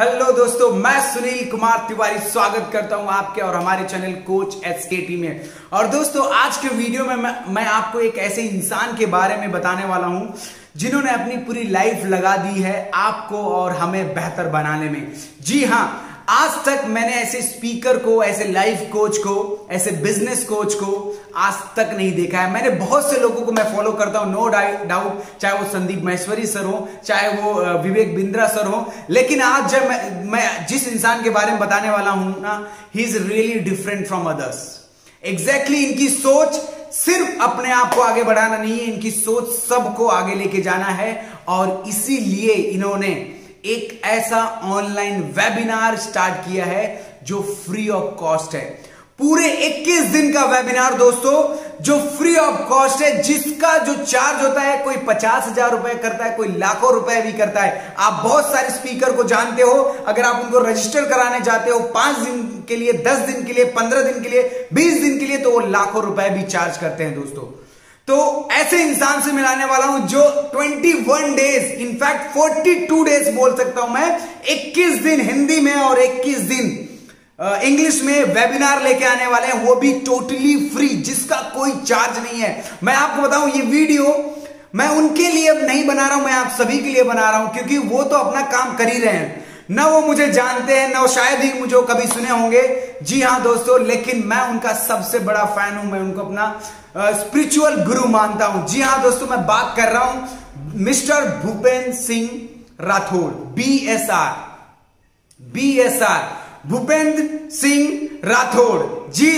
Hello दोस्तों मैं सुनील कुमार तिवारी स्वागत करता हूँ आपके और हमारे channel coach S K T में। और दोस्तों आज के वीडियो में मैं, मैं आपको एक ऐसे इंसान के बारे में बताने वाला हूँ जिन्होंने अपनी पूरी लाइफ लगा दी है आपको और हमें बेहतर बनाने में। जी हाँ आज तक मैंने ऐसे स्पीकर को ऐसे लाइफ कोच को ऐसे बिज़नेस कोच को आज तक नहीं देखा है। मैंने बहुत से लोगों को मैं फॉलो करता हूँ नो डाउट चाहे वो संदीप महेश्वरी सर हो चाहे वो विवेक बिंद्रा सर हो। लेकिन आज जब मैं, मैं जिस इंसान के बारे में बताने वाला हूँ ना he is really different from others exactly इनकी सोच सिर्फ़ अपने आप को आगे बढ़ाना नहीं है इनकी सोच सबको आगे लेके जाना है। और इसीलिए इन्होंने एक ऐसा ऑनलाइन वेबिनार स्टार्ट किया है जो फ्री ऑफ़ कॉस्ट है। पूरे 21 दिन का वेबिनार दोस्तों, जो फ्री ऑफ़ कॉस्ट है, जिसका जो चार्ज होता है, कोई पचास हज़ार रुपए करता है, कोई लाखों रुपए भी करता है। आप बहुत सारे स्पीकर को जानते हो, अगर आप उनको रजिस्टर कराने जाते हो पाँच दिन के लिए, दस दिन के लिए, पंद्रह दिन के लिए, बीस दिन के लिए तो वो लाखों रुपए भी चार्ज करते हैं दोस्तों। तो ऐसे इंसान से मिलाने वाला हूँ, जो 21 डेज़ इनफैक्ट 42 डेज़ बोल सकता हूँ मैं 21 दिन हिंदी में और 21 दिन इंग्लिश में वेबिनार लेके आने वाले हैं, वो भी टोटली फ्री जिसका कोई चार्ज नहीं है। मैं आपको बताऊँ, ये वीडियो मैं उनके लिए नहीं बना रहा हूँ, मैं आप सभी के लिए बना रहा हूँ, क्योंकि वो तो अपना काम कर ही रहे हैं। ना वो मुझे जानते हैं, न शायद ही मुझे कभी सुने होंगे। जी हाँ दोस्तों, लेकिन मैं उनका सबसे बड़ा फ़ैन हूँ, मैं उनको अपना स्पिरिचुअल गुरु मानता हूँ। जी हाँ दोस्तों, मैं बात कर रहा हूँ, mister Bhupendra Singh Rathore B S R B S R Bhupendra Singh Rathore ji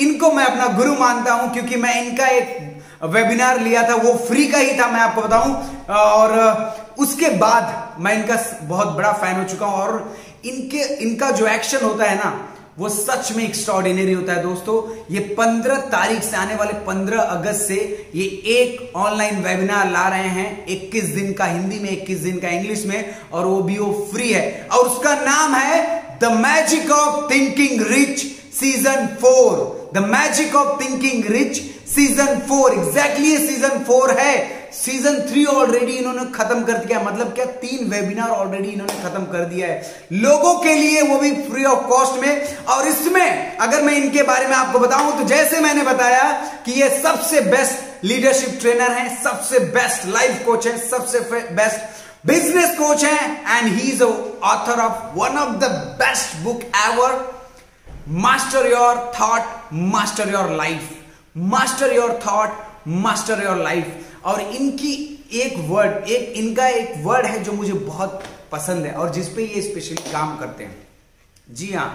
इनको मैं अपना गुरु मानता हूँ, क्योंकि मैं इनका एक वेबिनार लिया था, वो फ्री का ही था, मैं आपको बताऊँ। और उसके बाद मैं इनका बहुत बड़ा फ़ैन हो चुका हूँ, और इनके, इनका जो एक्शन होता है ना, वो सच में एक्स्ट्रॉर्डिनरी होता है दोस्तों। ये 15 तारीख से आने वाले 15 अगस्त से ये एक ऑनलाइन वेबिनार ला रहे हैं 21 दिन का हिंदी में 21 दिन का इंग्लिश में, और वो भी वो फ्री है। और उसका नाम है the magic of thinking rich season four the magic of thinking rich season four exactly season four है. सीज़न थ्री ऑलरेडी इन्होंने खत्म कर दिया मतलब क्या? तीन वेबिनार ऑलरेडी इन्होंने खत्म कर दिया है। लोगों के लिए वो भी फ्री ऑफ़ कॉस्ट में। और इसमें अगर मैं इनके बारे में आपको बताऊँ तो जैसे मैंने बताया कि ये सबसे बेस्ट लीडरशिप ट्रेनर है, सबसे बेस्ट लाइफ कोच है, सबसे बेस्ट बिज़नेस कोच है and he is author of one of the best book ever master your thought master your life master your thought master your life और इनकी एक word एक, इनका एक वर्ड है जो मुझे बहुत पसंद है और जिसपे ये स्पेशली काम करते हैं। जी हाँ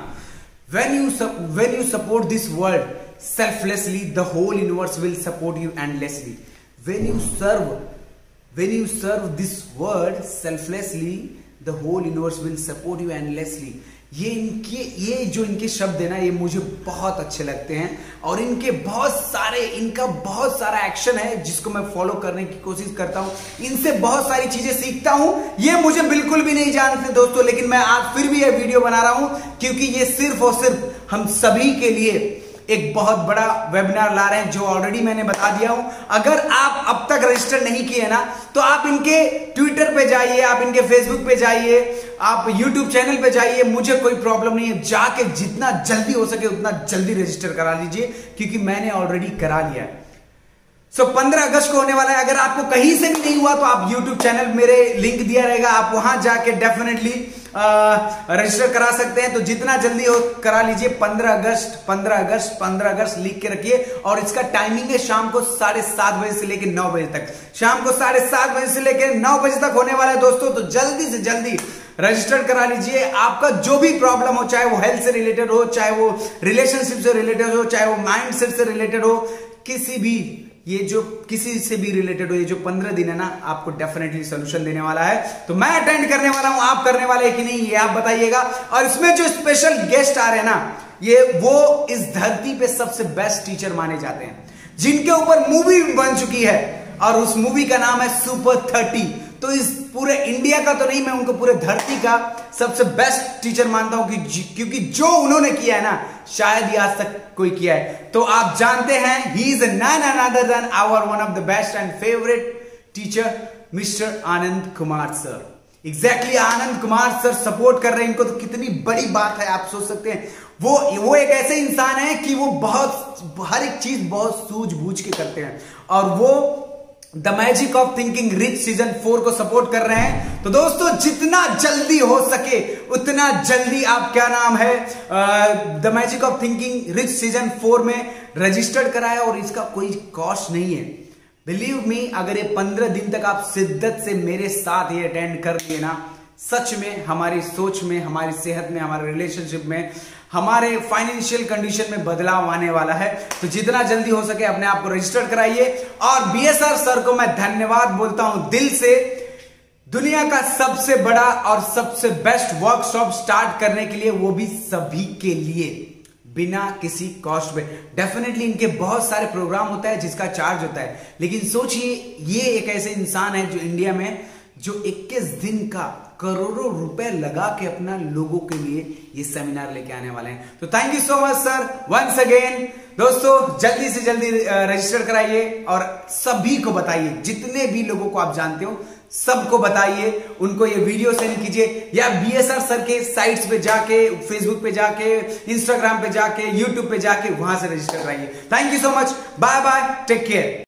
when you when you support this world selflessly the whole universe will support you endlessly when you serve when you serve this world selflessly the whole universe will support you endlessly ये इनके, ये जो इनके शब्द है ना, ये मुझे बहुत अच्छे लगते हैं। और इनके बहुत सारे, इनका बहुत सारा एक्शन है जिसको मैं फॉलो करने की कोशिश करता हूँ। इनसे बहुत सारी चीज़ें सीखता हूँ। ये मुझे बिल्कुल भी नहीं जानते दोस्तों, लेकिन मैं आज फिर भी ये वीडियो बना रहा हूँ, क्योंकि ये सिर्फ़ और सिर्फ़ हम सभी के लिए एक बहुत बड़ा वेबिनार ला रहे हैं, जो ऑलरेडी मैंने बता दिया हूँ। अगर आप अब तक रजिस्टर नहीं किए ना तो आप इनके ट्विटर पे जाइए, आप इनके फेसबुक पे जाइए, आप यूट्यूब चैनल पे जाइए, मुझे कोई प्रॉब्लम नहीं है। जाके जितना जल्दी हो सके उतना जल्दी रजिस्टर करा लीजिए, क्योंकि मैंने ऑलरेडी करा लिया है। सो so, 15 अगस्त को होने वाला है। अगर आपको कहीं से भी नहीं हुआ तो आप YouTube चैनल मेरे लिंक दिया रहेगा। आप वहाँ जाके डेफिनेटली रजिस्टर करा सकते हैं। तो जितना जल्दी हो करा लीजिए। 15 अगस्त 15 अगस्त 15 अगस्त लिख के रखिए। और इसका टाइमिंग है शाम को साढ़े सात बजे से लेकर नौ बजे तक। शाम को साढ़े सात बजे से लेकर नौ बजे तक होने वाला है दोस्तों। तो जल्दी से जल्दी रजिस्टर करा लीजिए। आपका जो भी प्रॉब्लम हो चाहे वो हेल्थ से रिलेटेड हो चाहे वो रिलेशनशिप से रिलेटेड हो चाहे वो माइंड से रिलेटेड हो किसी भी ये जो किसी से भी रिलेटेड हो, ये जो पंद्रह दिन है ना, आपको डेफिनेटली सोल्यूशन देने वाला है। तो मैं अटेंड करने वाला हूँ, आप करने वाले कि नहीं, ये आप बताइएगा। और इसमें जो स्पेशल गेस्ट आ रहे हैं ना, ये वो इस धरती पे सबसे बेस्ट टीचर माने जाते हैं। जिनके ऊपर मूवी बन चुकी है, और उस मूवी का नाम है सुपर थर्टी तो इस पूरे इंडिया का तो नहीं मैं उनको पूरे धरती का सबसे बेस्ट टीचर मानता हूँ कि क्योंकि जो उन्होंने किया है ना शायद ही आज तक कोई किया है। तो आप जानते हैं he is none other than our one of the best and favourite teacher mister Anand Kumar sir exactly exactly, Anand Kumar sir support कर रहे हैं। इनको तो कितनी बड़ी बात है आप सोच सकते हैं। वो वो एक ऐसे इंसान है कि वो बहुत हर एक चीज़ बहुत सूझबूझ के करते हैं। और वो the magic of thinking rich season four को सपोर्ट कर रहे हैं। तो दोस्तों, जितना जल्दी हो सके, उतना जल्दी आप क्या नाम है the magic of thinking rich season four में रजिस्टर्ड कराया और इसका कोई कॉस्ट नहीं है। बिलीव मी अगर ये पंद्रह दिन तक आप शिद्दत से मेरे साथ ये अटेंड कर लिए ना, सच में, हमारी सोच में, हमारी सेहत में, हमारे रिलेशनशिप में हमारे फाइनेंशियल कंडीशन में बदलाव आने वाला है। तो जितना जल्दी हो सके अपने आप को रजिस्टर कराइए। और बीएसआर सर को मैं धन्यवाद बोलता हूँ दिल से। दुनिया का सबसे बड़ा और सबसे बेस्ट वर्कशॉप स्टार्ट करने के लिए वो भी सभी के लिए, बिना किसी कॉस्ट पे डेफिनेटली इनके बहुत सारे प्रोग्राम होता है जिसका चार्ज होता है। लेकिन सोचिए, ये एक ऐसे इंसान है जो इंडिया में, जो 21 दिन का करोड़ों रुपए लगा के अपना लोगों के लिए ये सेमिनार लेके आने वाले हैं। तो thank you so much sir once again दोस्तों, जल्दी से जल्दी रजिस्टर कराइए और सभी को बताइए। जितने भी लोगों को आप जानते हो, सबको बताइए। उनको ये वीडियो सेंड कीजिए या बीएसआर सर के साइट्स पे जाके फेसबुक पे जाके इंस्टाग्राम पे जाके यूट्यूब पे जाके वहाँ से रजिस्टर कराइए। Thank you so much bye bye take care